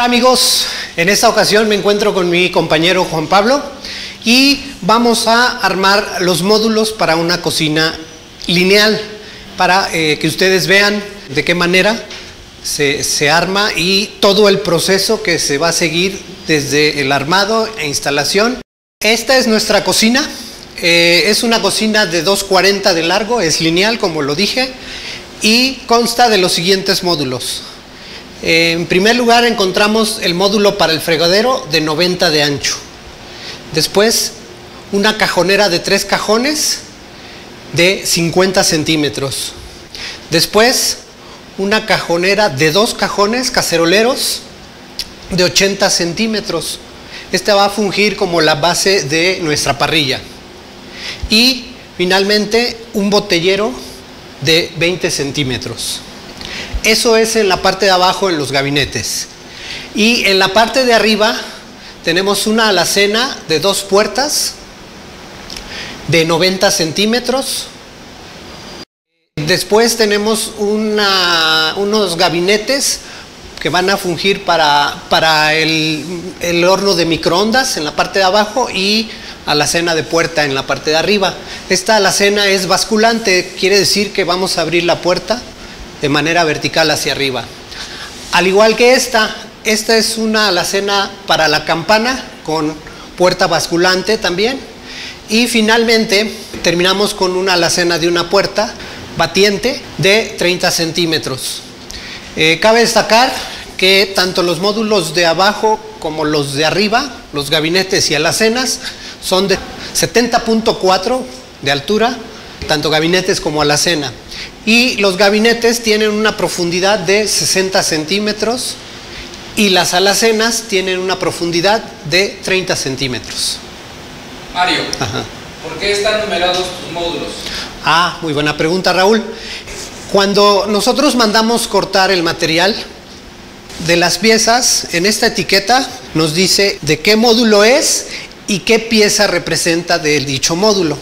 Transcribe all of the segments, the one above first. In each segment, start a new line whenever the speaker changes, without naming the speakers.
Hola amigos, en esta ocasión me encuentro con mi compañero Juan Pablo y vamos a armar los módulos para una cocina lineal para eh, que ustedes vean de qué manera se, se, arma y todo el proceso que se va a seguir desde el armado e instalación. Esta es nuestra cocina, eh, es una cocina de 240 de largo, es lineal como lo dije y consta de los siguientes módulos. En primer lugar encontramos el módulo para el fregadero de 90 de ancho. Después una cajonera de tres cajones de 50 centímetros. Después una cajonera de dos cajones caceroleros de 80 centímetros. Esta va a fungir como la base de nuestra parrilla. Y finalmente un botellero de 20 centímetros. Eso es en la parte de abajo en los gabinetes. Y en la parte de arriba tenemos una alacena de dos puertas de 90 centímetros. Después tenemos unos gabinetes que van a fungir para, para el, el, horno de microondas en la parte de abajo y alacena de puerta en la parte de arriba. Esta alacena es basculante, quiere decir que vamos a abrir la puerta de manera vertical hacia arriba. Al igual que esta, esta es una alacena para la campana con puerta basculante también. Y finalmente terminamos con una alacena de una puerta batiente de 30 centímetros. Eh, cabe destacar que tanto los módulos de abajo como los de arriba, los gabinetes y alacenas, son de 70.4 de altura, tanto gabinetes como alacena. Y los gabinetes tienen una profundidad de 60 centímetros y las alacenas tienen una profundidad de 30 centímetros.
Mario, Ajá. ¿por qué están numerados tus módulos?
Ah, muy buena pregunta, Raúl. Cuando nosotros mandamos cortar el material de las piezas, en esta etiqueta nos dice de qué módulo es y qué pieza representa del dicho módulo.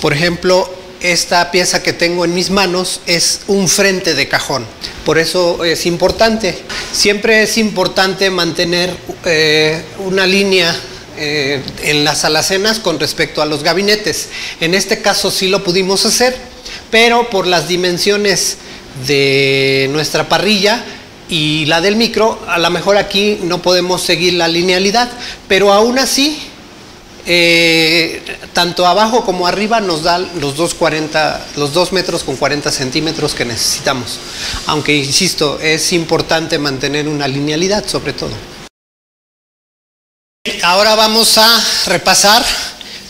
Por ejemplo, esta pieza que tengo en mis manos es un frente de cajón. Por eso es importante. Siempre es importante mantener eh, una línea eh, en las alacenas con respecto a los gabinetes. En este caso sí lo pudimos hacer, pero por las dimensiones de nuestra parrilla y la del micro, a lo mejor aquí no podemos seguir la linealidad, pero aún así eh, tanto abajo como arriba nos da los 2, los 2 metros con 40 centímetros que necesitamos. Aunque, insisto, es importante mantener una linealidad sobre todo. Ahora vamos a repasar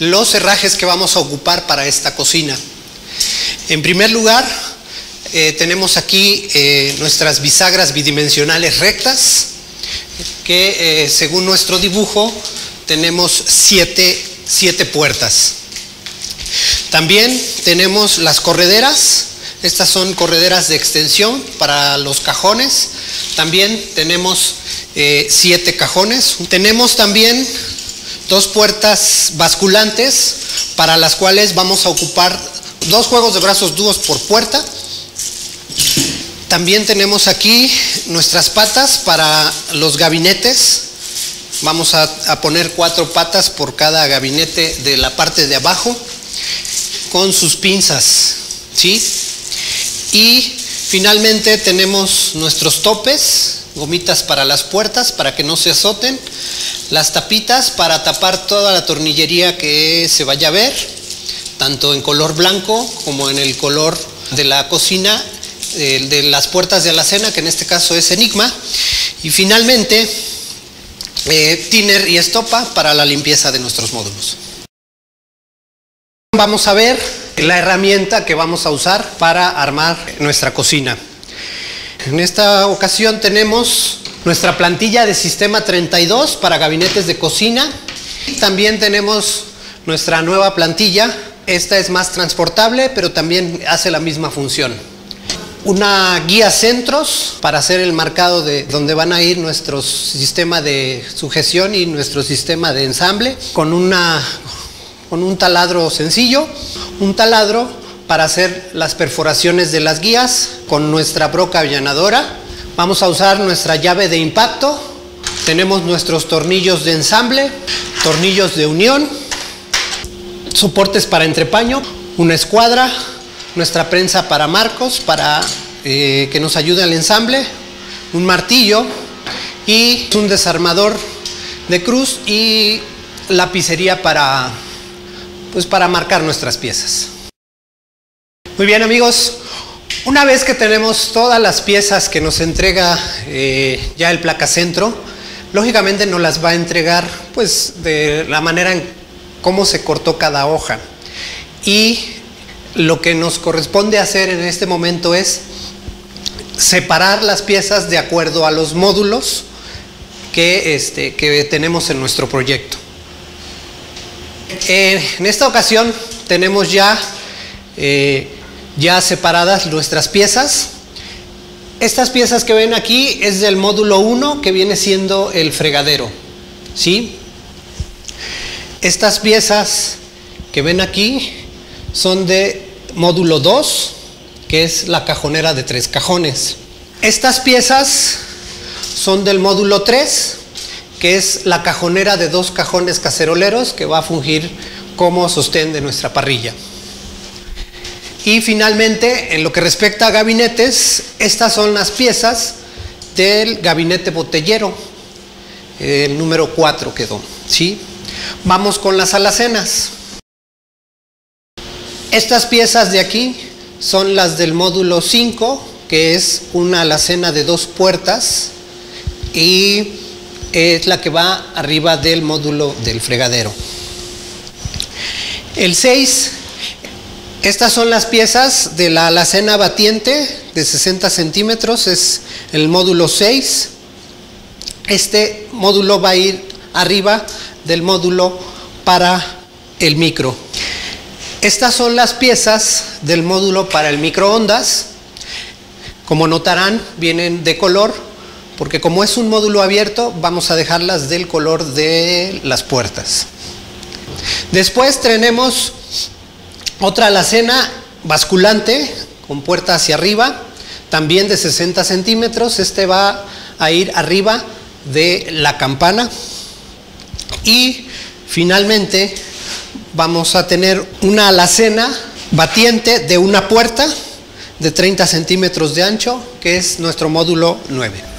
los herrajes que vamos a ocupar para esta cocina. En primer lugar, eh, tenemos aquí eh, nuestras bisagras bidimensionales rectas, que según nuestro dibujo tenemos siete, siete puertas. También tenemos las correderas, estas son correderas de extensión para los cajones. También tenemos eh, siete cajones. Tenemos también dos puertas basculantes para las cuales vamos a ocupar dos juegos de brazos dúos por puerta. También tenemos aquí nuestras patas para los gabinetes Vamos a, poner cuatro patas por cada gabinete de la parte de abajo con sus pinzas, ¿sí? Y finalmente tenemos nuestros topes, gomitas para las puertas para que no se azoten, las tapitas para tapar toda la tornillería que se vaya a ver, tanto en color blanco como en el color de la cocina, de las puertas de la cena, que en este caso es Enigma. Y finalmente eh, tiner y estopa para la limpieza de nuestros módulos. Vamos a ver la herramienta que vamos a usar para armar nuestra cocina. En esta ocasión tenemos nuestra plantilla de sistema 32 para gabinetes de cocina. También tenemos nuestra nueva plantilla. Esta es más transportable, pero también hace la misma función una guía centros para hacer el marcado de donde van a ir nuestro sistema de sujeción y nuestro sistema de ensamble con, una, con un taladro sencillo, un taladro para hacer las perforaciones de las guías con nuestra broca allanadora. Vamos a usar nuestra llave de impacto tenemos nuestros tornillos de ensamble, tornillos de unión, soportes para entrepaño, una escuadra, nuestra prensa para marcos, para eh, que nos ayude al ensamble, un martillo y un desarmador de cruz y lapicería para, pues para marcar nuestras piezas. Muy bien amigos, una vez que tenemos todas las piezas que nos entrega eh, ya el placacentro, lógicamente nos las va a entregar pues de la manera en cómo se cortó cada hoja. Y lo que nos corresponde hacer en este momento es separar las piezas de acuerdo a los módulos que, este, que tenemos en nuestro proyecto. en esta ocasión tenemos ya, eh, ya separadas nuestras piezas. Estas piezas que ven aquí es del módulo 1 que viene siendo el fregadero. ¿sí? Estas piezas que ven aquí son de módulo 2 que es la cajonera de tres cajones. Estas piezas son del módulo 3, que es la cajonera de dos cajones caceroleros que va a fungir como sostén de nuestra parrilla. Y finalmente, en lo que respecta a gabinetes, estas son las piezas del gabinete botellero, el número 4 quedó. ¿sí? Vamos con las alacenas. Estas piezas de aquí son las del módulo 5, que es una alacena de dos puertas y es la que va arriba del módulo del fregadero. El 6, estas son las piezas de la alacena batiente de 60 centímetros, es el módulo 6. Este módulo va a ir arriba del módulo para el micro. Estas son las piezas del módulo para el microondas. Como notarán, vienen de color, porque como es un módulo abierto, vamos a dejarlas del color de las puertas. Después tenemos otra alacena basculante con puerta hacia arriba, también de 60 centímetros. Este va a ir arriba de la campana. Y finalmente vamos a tener una alacena batiente de una puerta de 30 centímetros de ancho, que es nuestro módulo 9.